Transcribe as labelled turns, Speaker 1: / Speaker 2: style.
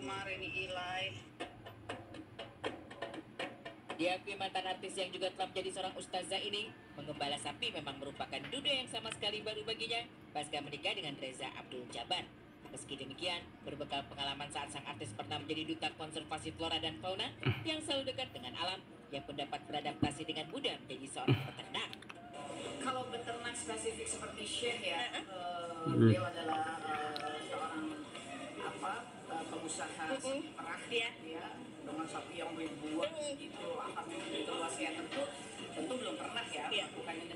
Speaker 1: kemarin Ilai.
Speaker 2: Diakui mantan artis yang juga telah menjadi seorang ustazah ini, mengembala sapi memang merupakan dunia yang sama sekali baru baginya pasca menikah dengan Reza Abdul Jabar. Meski demikian, berbekal pengalaman saat sang artis pernah menjadi duta konservasi flora dan fauna yang selalu dekat dengan alam, yang pun dapat beradaptasi dengan mudah menjadi seorang peternak.
Speaker 1: Kalau beternak spesifik seperti Syekh ya, beliau adalah eh, pengusaha
Speaker 3: Iya.
Speaker 1: ya dengan sapi yang ribuan itu akan